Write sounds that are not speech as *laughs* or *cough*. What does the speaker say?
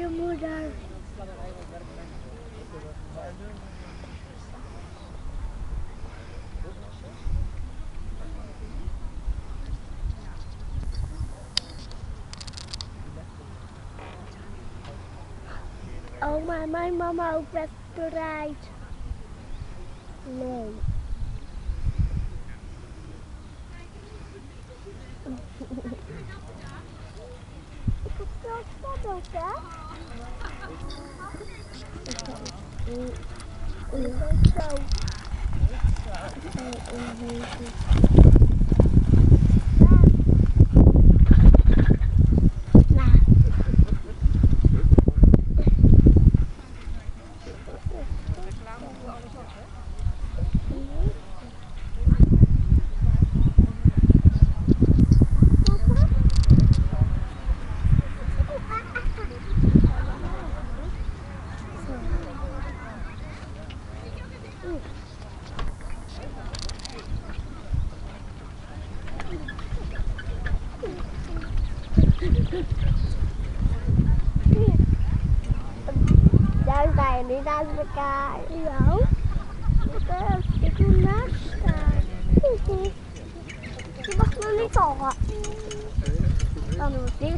je moeder. Oh, maar mijn mama ook best bereid. Nee. *laughs* Ik heb zelf dat ook, hè? O sol. Eu vou... O sol. Down there, and he does the guy. No. The girl, the girl nurse guy. She must really talk. Oh, no, see?